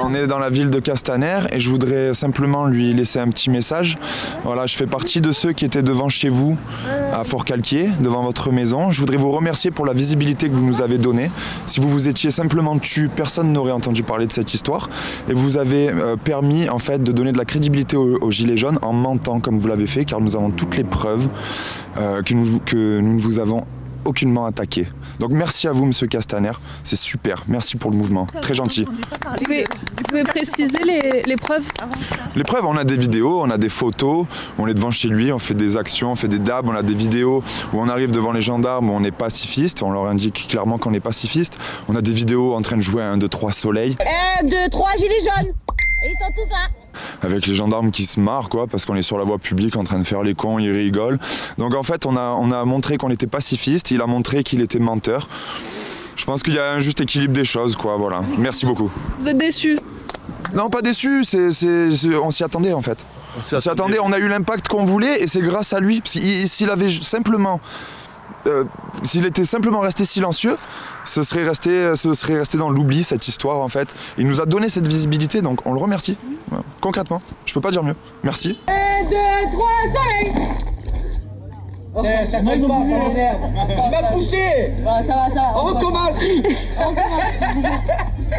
On est dans la ville de Castaner et je voudrais simplement lui laisser un petit message. Voilà, je fais partie de ceux qui étaient devant chez vous à Fort-Calquier, devant votre maison. Je voudrais vous remercier pour la visibilité que vous nous avez donnée. Si vous vous étiez simplement tu, personne n'aurait entendu parler de cette histoire. Et vous avez euh, permis en fait de donner de la crédibilité aux, Gilets jaunes en mentant comme vous l'avez fait, car nous avons toutes les preuves euh, que, nous, que nous vous avons aucunement attaqué. Donc merci à vous, Monsieur Castaner. C'est super. Merci pour le mouvement. Très gentil. Vous pouvez, vous pouvez préciser les, les preuves? Les preuves, on a des vidéos, on a des photos, on est devant chez lui, on fait des actions, on fait des dabs, on a des vidéos où on arrive devant les gendarmes où on est pacifiste, on leur indique clairement qu'on est pacifiste. On a des vidéos en train de jouer à 1, 2, 3 soleil 1, 2, 3 gilets jaunes. Et ils sont tous là. avec les gendarmes qui se marrent quoi parce qu'on est sur la voie publique en train de faire les cons, ils rigolent. Donc en fait, on a, on a montré qu'on était pacifiste, il a montré qu'il était menteur. Je pense qu'il y a un juste équilibre des choses quoi, voilà. Merci beaucoup. Vous êtes déçu Non, pas déçu, c'est, c'est- c'est- on s'y attendait en fait. On s'y attendait, on a eu l'impact qu'on voulait et c'est grâce à lui. S'il s'il avait simplement. Euh, s'il était simplement resté silencieux, ce serait resté, ce serait resté dans l'oubli cette histoire en fait. Il nous a donné cette visibilité donc on le remercie. Concrètement, je peux pas dire mieux. Merci. 1, 2, 3 soleil. Eh, ça m'aide pas, ça m'emmerde. Il m'a poussé Ça va, ça va, ça va. On recommence On recommence.